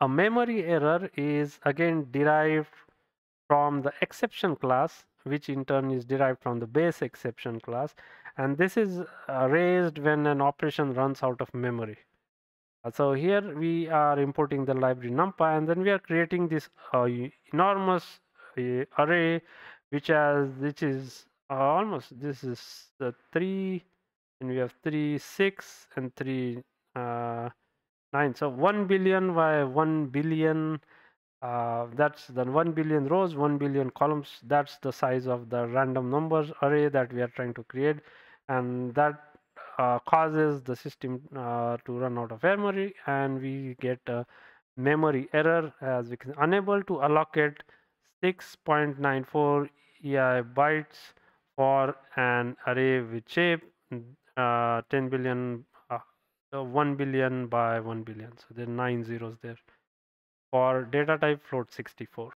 A memory error is again derived from the exception class, which in turn is derived from the base exception class. And this is uh, raised when an operation runs out of memory. Uh, so here we are importing the library numpy and then we are creating this uh, enormous uh, array which has which is uh, almost this is the three and we have three six and three uh, nine. So one billion by one billion uh, that's the 1 billion rows 1 billion columns. That's the size of the random numbers array that we are trying to create. And that uh, causes the system uh, to run out of memory and we get a memory error as we can unable to allocate 6.94 EI bytes for an array with shape uh, 10 billion uh, 1 billion by 1 billion. So there are nine zeros there. For data type float 64